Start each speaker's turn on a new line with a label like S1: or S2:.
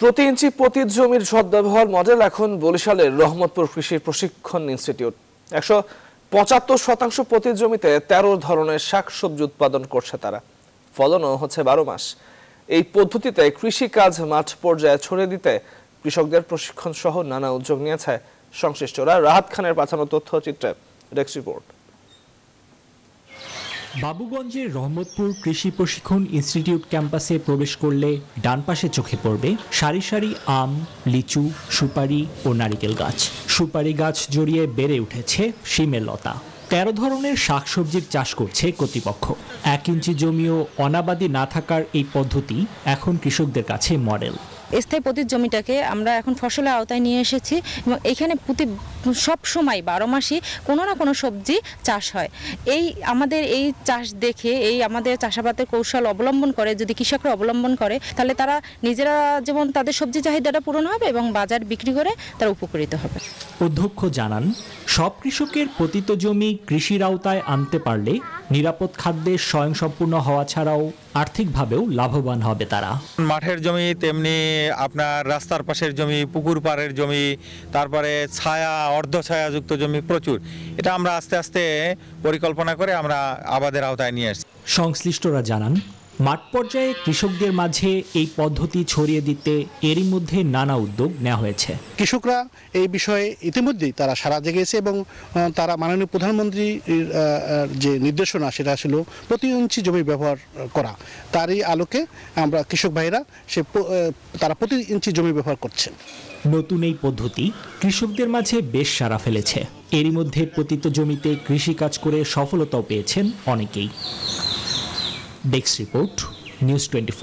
S1: প্রতি ইঞ্চি প্রতি জমির সদ্ব্যবহার মডেল এখন বরিশালের রহমতপুর কৃষি প্রশিক্ষণ ইনস্টিটিউট। একশো পঁচাত্তর শতাংশ প্রতি জমিতে তেরো ধরনের শাকসবজি উৎপাদন করছে তারা। ফলনও হচ্ছে বারো মাস। এই পদ্ধতিতে কৃষিকাজ মাঠ পর্যায়ে ছড়িয়ে দিতে কৃষকদের প্রশিক্ষণ সহ নানা উদ্যোগ নিয়েছে সংশ্লিষ্টরা। রাহাত খানের পাঠানো তথ্যচিত্রে ডেস্ক রিপোর্ট।
S2: বাবুগঞ্জের রহমতপুর কৃষি প্রশিক্ষণ ইনস্টিটিউট ক্যাম্পাসে প্রবেশ করলে ডান পাশে চোখে পড়বে সারি সারি আম, লিচু, সুপারি ও নারিকেল গাছ। সুপারি গাছ জড়িয়ে বেড়ে উঠেছে শিমের লতা। তেরো ধরনের শাকসবজির চাষ করছে কর্তৃপক্ষ। এক ইঞ্চি জমিও অনাবাদী না থাকার এই পদ্ধতি এখন কৃষকদের কাছে মডেল।
S3: স্থায়ী পতির জমিটাকে আমরা এখন ফসলের আওতায় নিয়ে এসেছি এবং এখানে প্রতি সব সময় বারো মাসই কোনো না কোনো সবজি চাষ হয়। এই আমাদের এই চাষ দেখে, এই আমাদের চাষাবাদের কৌশল অবলম্বন করে, যদি কৃষকরা অবলম্বন করে, তাহলে তারা নিজেরা যেমন তাদের সবজি চাহিদাটা পূরণ হবে এবং বাজার বিক্রি করে তারা উপকৃত হবে।
S2: অধ্যক্ষ জানান, সব কৃষকের পতিত জমি কৃষির আওতায় আনতে পারলে নিরাপদ খাদ্যে স্বয়ংসম্পূর্ণ হওয়া ছাড়াও আর্থিকভাবেও লাভবান হবে তারা।
S4: মাঠের জমি তেমনি আপনার রাস্তার পাশের জমি পুকুর পাড়ের জমি তারপরে ছায়া অর্ধ ছায়াযুক্ত জমি প্রচুর। এটা আমরা আস্তে আস্তে পরিকল্পনা করে আমরা আবাদের আওতায় নিয়ে আসছি।
S2: সংশ্লিষ্টরা জানান মাঠ পর্যায়ে কৃষকদের মাঝে এই পদ্ধতি ছড়িয়ে দিতে এরই মধ্যে নানা উদ্যোগ নেওয়া হয়েছে।
S5: কৃষকরা এই বিষয়ে ইতিমধ্যেই তারা সারা জেগেছে এবং তারা মাননীয় প্রধানমন্ত্রীর যে নির্দেশনা সেটা ছিল প্রতি ইঞ্চি জমি ব্যবহার করা। তারই আলোকে আমরা কৃষক ভাইরা সে তারা প্রতি ইঞ্চি জমি ব্যবহার করছেন।
S2: নতুন এই পদ্ধতি কৃষকদের মাঝে বেশ সাড়া ফেলেছে। এরই মধ্যে পতিত জমিতে কৃষিকাজ করে সফলতাও পেয়েছেন অনেকেই। Desk report news twenty